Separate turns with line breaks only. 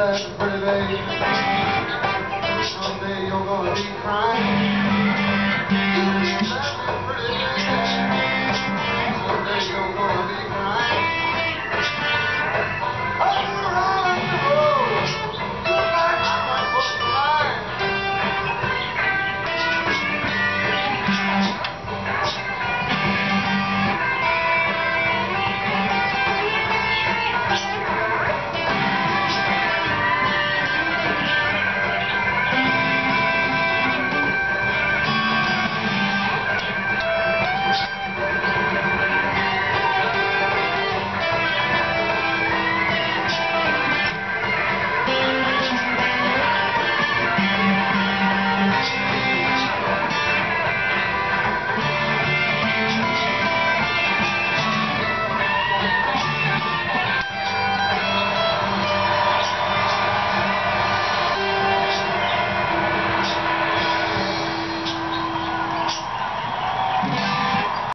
left, pretty baby. Someday you're gonna be crying.